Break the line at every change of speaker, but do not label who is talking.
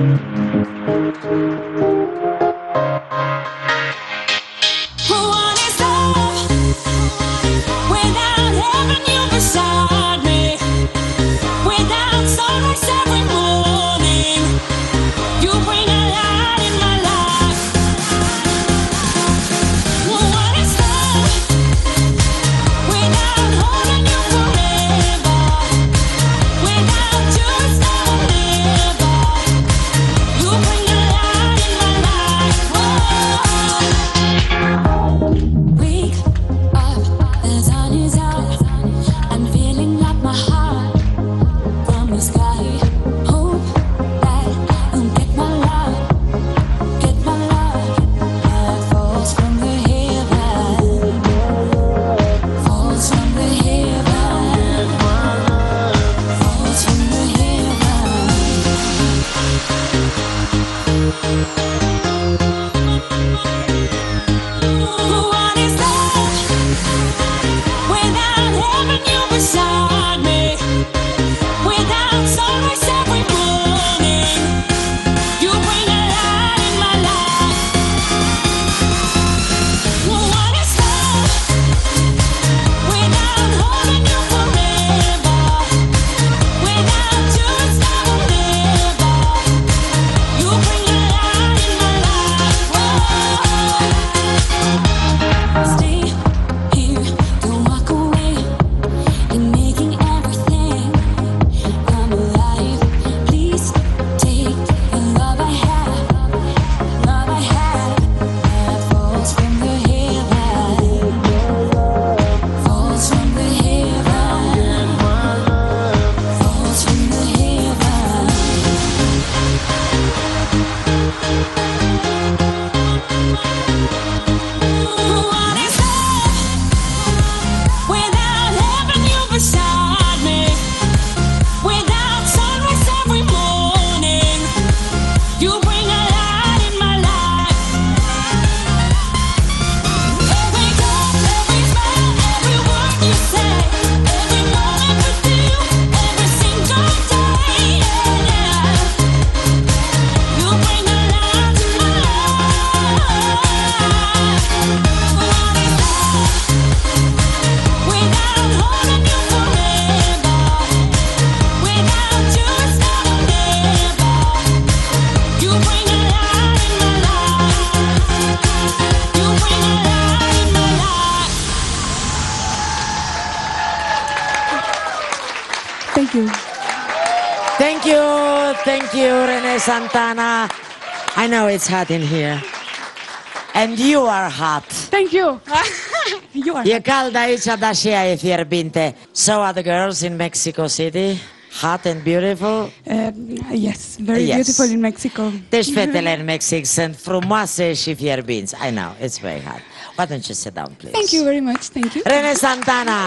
Mm-hmm.
Thank you. Thank you, thank you, Renee Santana. I know it's hot in here. And you are hot.
Thank you. you are.
E cald aici, dar și ea e fierbinte. So are the girls in Mexico City? Hot and beautiful?
Uh, yes, very
Yes.
beautiful in Mexico.
Deci fetele în Mexic sunt frumoase și fierbinți. I know, it's very hot. Why don't you sit down, please?
Thank you very much. Thank you.
Renee Santana!